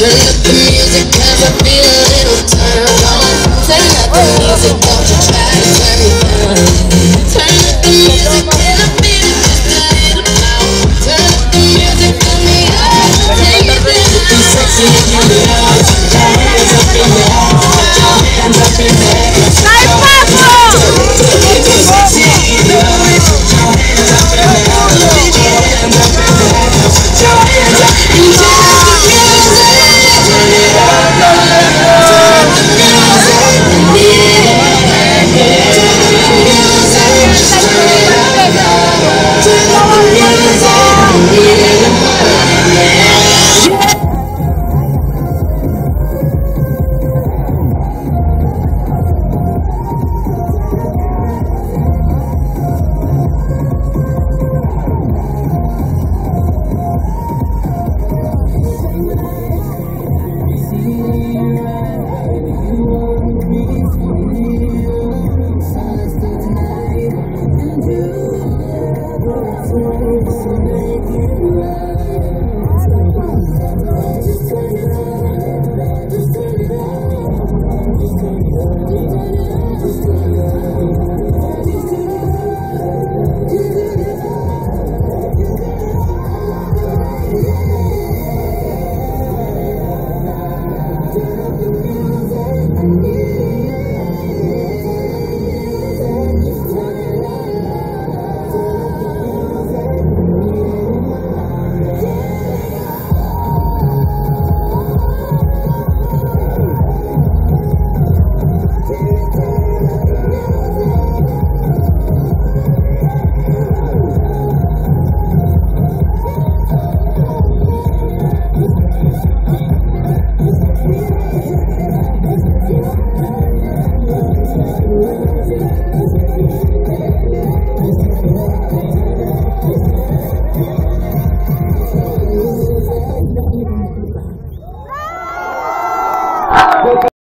Turn up the music cause I feel a little time.